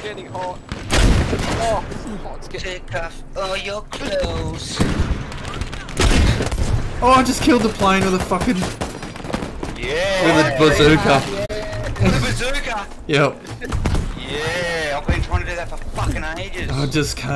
it's getting hot. Oh, it's hot. Getting Take off all your clothes. Oh, I just killed the plane with a fucking Yeah. with a bazooka. With a bazooka. Yep. Yeah, I've been trying to do that for fucking ages. I just came.